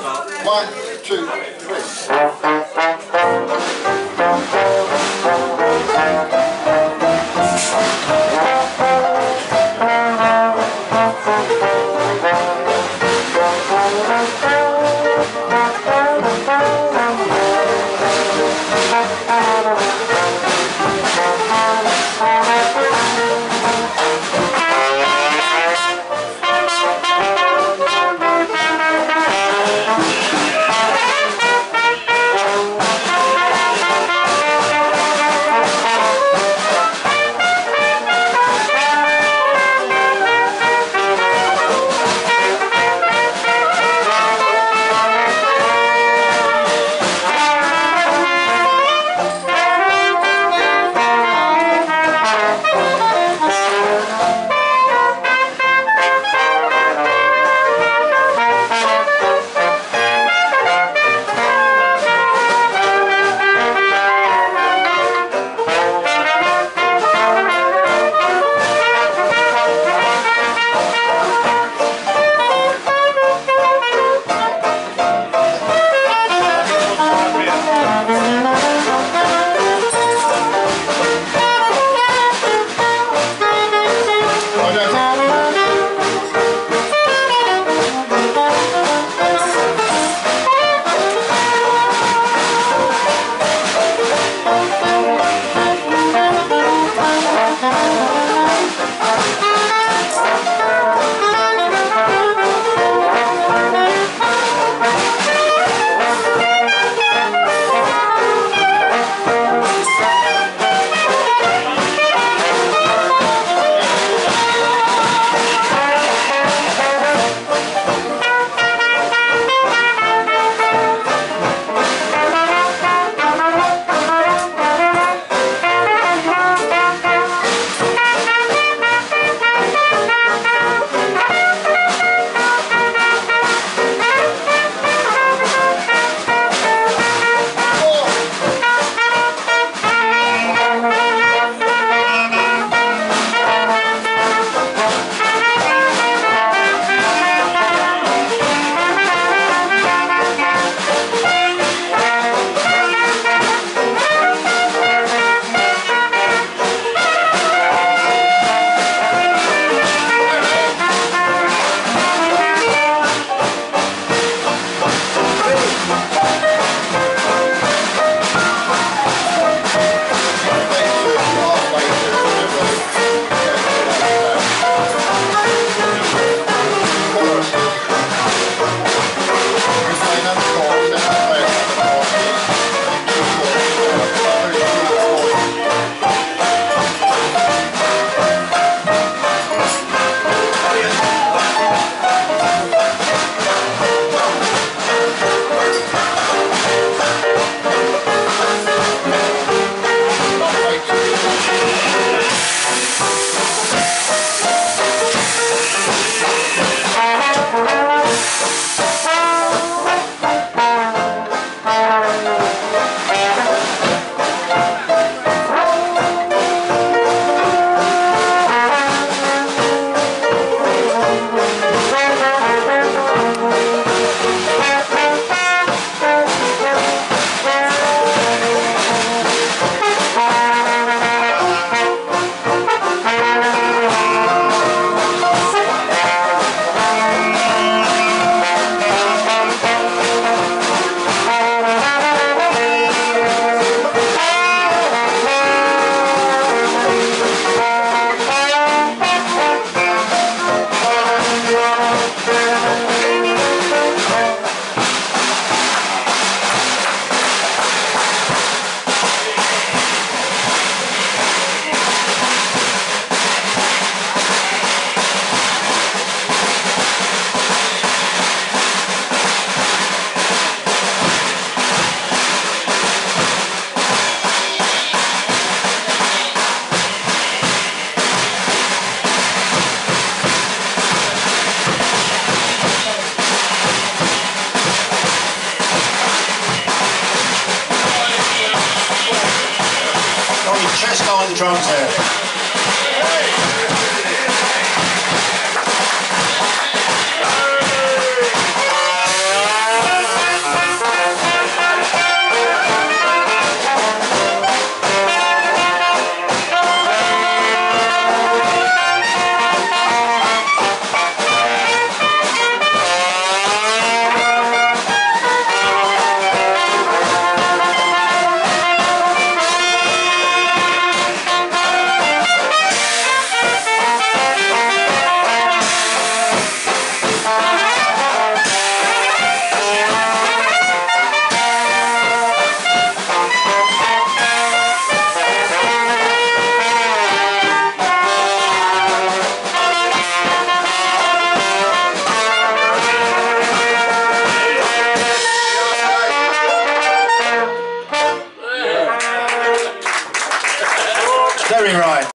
One, two, three. On the drums there.